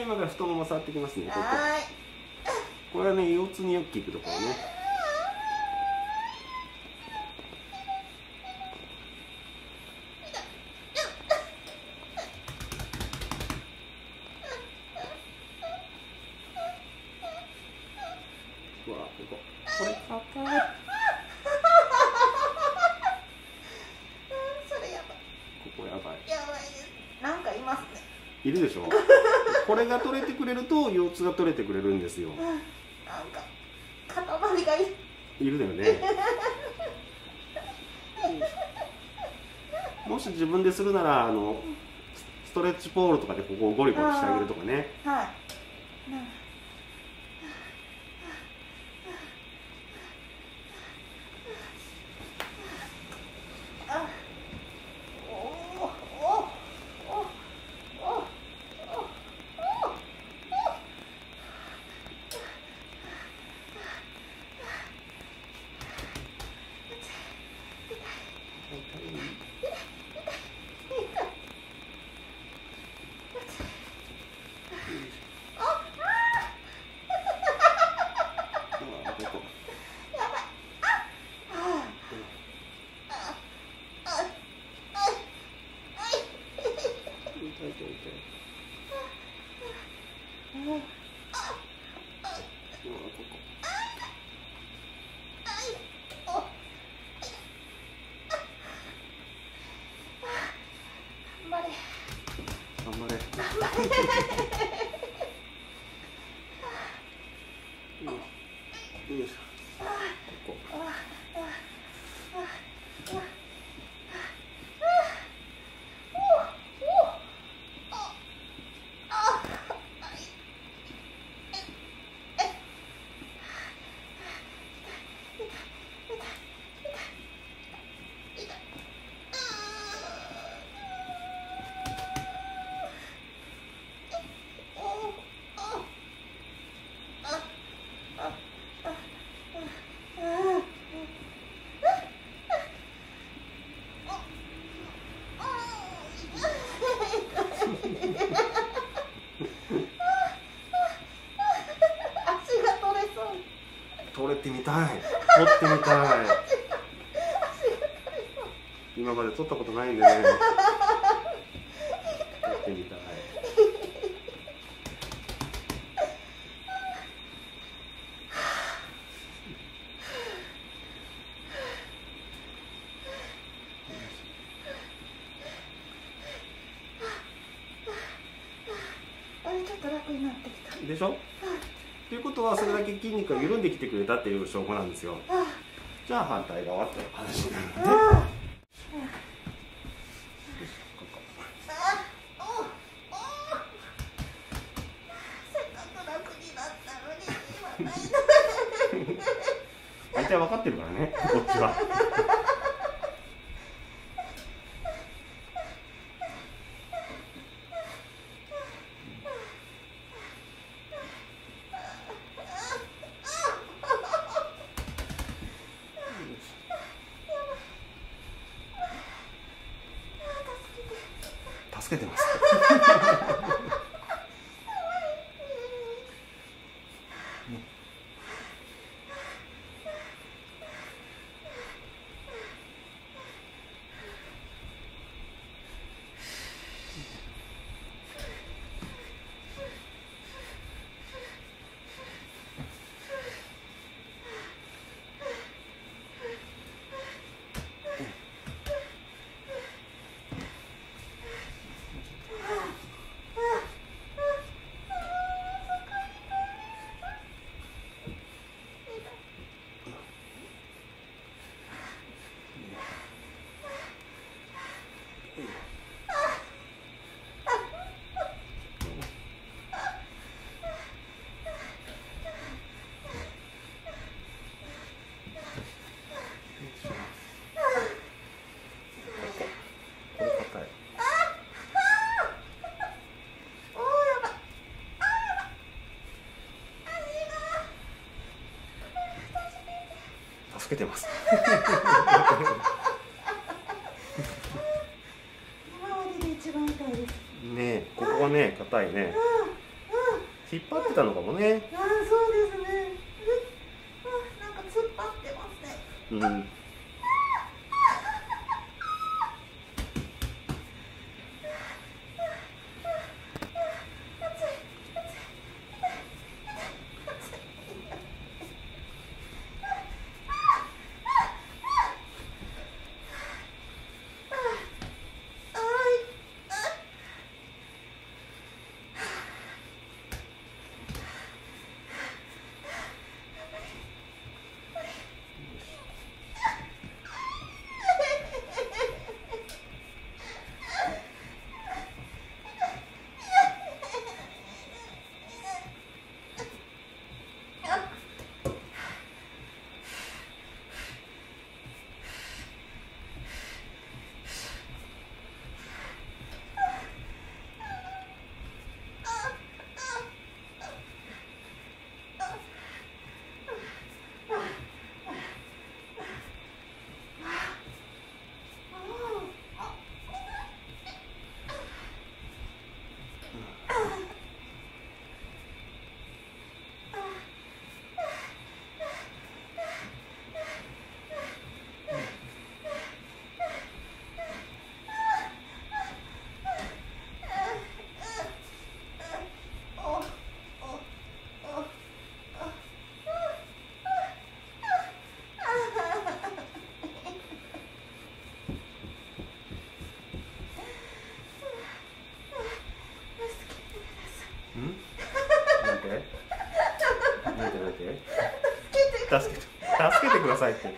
ゃあ今から太もも触ってきますねここ。はこれはね腰痛によく効くところね。ここ。やばい。ここやばい。やばいです。なんかいますね。いるでしょ？これが取れてくれると腰痛が取れてくれるんですよ。うんなんか塊がいるいるだよね。もし自分でするならあのストレッチポールとかでここをゴリゴリしてあげるとかね。はい頑張れ。頑張れよいしょここ足が取れそう取れてみたい。取ってみたい。今まで取ったことないんでね。取ってみたい。あれちょっと楽になってきた。でしょ？ということはそれだけ筋肉が緩んできてくれたっていう証拠なんですよ。あじゃあ反対側って話になるので。あここあおおせっかく楽になったのに今ないの大体 分かってるからねこっちはつけてます。助けてます。今までで一番痛いです。ねここはね硬いね。引っ張ってたのかもね。あそうですね。なんか突っ張ってますね。うん。助けて助けてくださいって。